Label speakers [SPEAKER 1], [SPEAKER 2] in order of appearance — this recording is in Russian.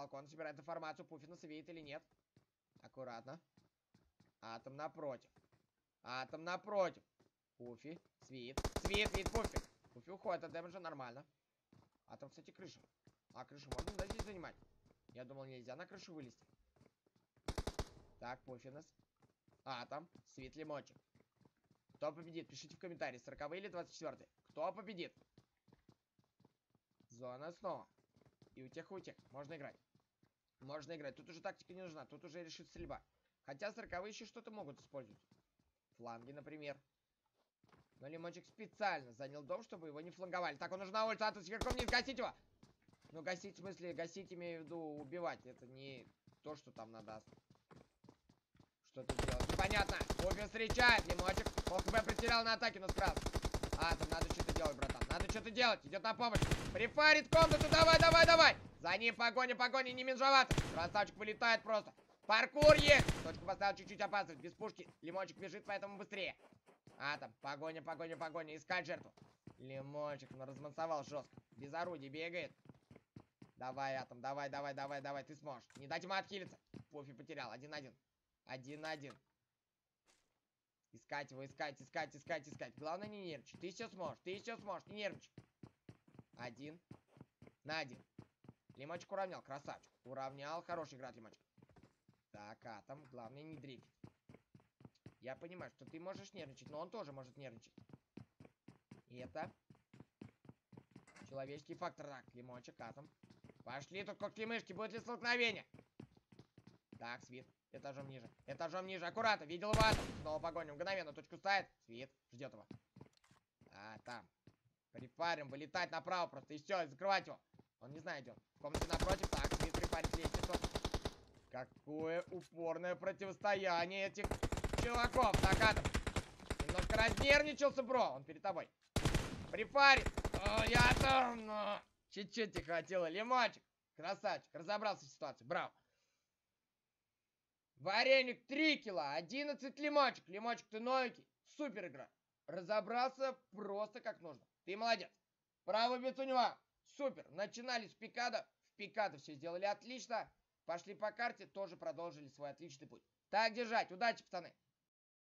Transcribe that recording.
[SPEAKER 1] балкон, собирает информацию, Пуфи нас видит или нет. Аккуратно. Атом напротив. Атом напротив. Пуфи, свит, свит, свит, Пуфи. Пуфи уходит от дэмэджа, нормально. Атом, кстати, крыша. А, крышу можно, да, здесь занимать? Я думал, нельзя на крышу вылезти. Так, Пуфи нас. Атом, свит, лимончик. Кто победит? Пишите в комментарии, 40 или 24 Кто победит? Зона снова. И у тех, и у тех. Можно играть. Можно играть. Тут уже тактика не нужна. Тут уже решит стрельба. Хотя 40 еще что-то могут использовать. Фланги, например. Но Лимончик специально занял дом, чтобы его не фланговали. Так, он нужен на улицу, а тут сверху вниз, гасить его! Ну, гасить, в смысле, гасить, имею в виду, убивать. Это не то, что там надо что-то делать. Непонятно. Буфи встречает. Лимончик. ОКБ потерял на атаке, но справился. А, там надо что-то делать, братан. Надо что-то делать. Идет на помощь. Прифарит комнату. Давай, давай, давай. За ним погоня, погоня. Не менжовато. Красавчик вылетает просто. Паркур есть. Точку поставил чуть-чуть опасность. Без пушки. Лимончик бежит, поэтому быстрее. А, там. Погоня, погоня, погоня. Искать жертву. Лимончик, ну размансовал жестко. Без орудий бегает. Давай, Атом, давай, давай, давай, давай, ты сможешь. Не дать ему отхилиться. Пофи потерял. Один-один. Один-один. Искать его, искать, искать, искать, искать. Главное не нервничать. Ты все сможешь, ты все сможешь, не нервничай. Один. На один. Лимочек уравнял, красавчик. Уравнял, хороший игра Лимочек. Так, Атом, главное не дрифить. Я понимаю, что ты можешь нервничать, но он тоже может нервничать. И это... Человеческий фактор. Так, Лимончик, Атом. Пошли тут когти-мышки, будет ли столкновение? Так, Свит, этажом ниже. Этажом ниже, аккуратно, видел его атом. Снова погоню, мгновенно точку ставит. Свит, ждет его. А, там. Припарим, вылетать направо просто, и все, закрывать его. Он не знает, он. В комнате напротив, так, Свит припарит лестницу. Какое упорное противостояние этих чуваков. Так, атом. Немножко разнервничался, бро. Он перед тобой. Припарит. О, я там. Чуть-чуть не хватило. Лимончик. Красавчик. Разобрался в ситуации. Браво. Вареник 3 кило. 11 лимончик. Лимончик, ты новенький. Супер игра. Разобрался просто как нужно. Ты молодец. Право него. Супер. Начинали с пикада. В пикада все сделали отлично. Пошли по карте. Тоже продолжили свой отличный путь. Так держать. Удачи, пацаны.